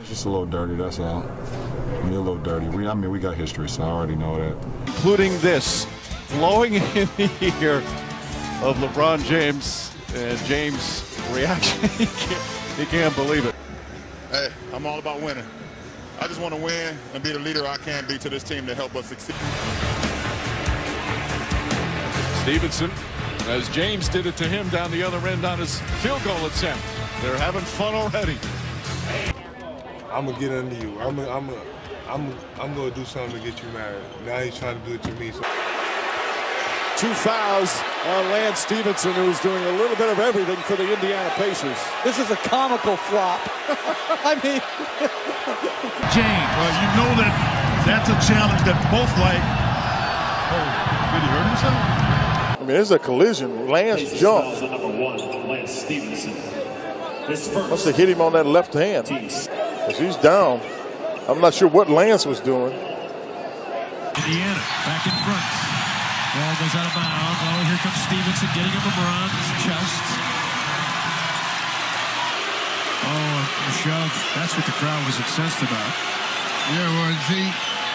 It's just a little dirty, that's all. I mean, a little dirty. We, I mean, we got history, so I already know that. Including this, blowing in the ear of LeBron James, and James' reaction, he can't, he can't believe it. Hey, I'm all about winning. I just want to win and be the leader I can be to this team to help us succeed. Stephenson, as James did it to him down the other end on his field goal attempt. They're having fun already. I'm gonna get under you. I'm gonna, I'm gonna, I'm, I'm gonna do something to get you married. Now he's trying to do it to me. So. Two fouls on Lance Stephenson, who's doing a little bit of everything for the Indiana Pacers. This is a comical flop. I mean, James. Well, you know that that's a challenge that both like. Oh, did he hurt himself? I mean, it's a collision. Lance jumped. Number one, Lance Stephenson. His first Must have hit him on that left hand. Because he's down. I'm not sure what Lance was doing. Indiana back in front. Ball goes out of bounds. Oh, here comes Stephenson getting him LeBron's chest. Oh, a shove. That's what the crowd was obsessed about. Yeah, well, see,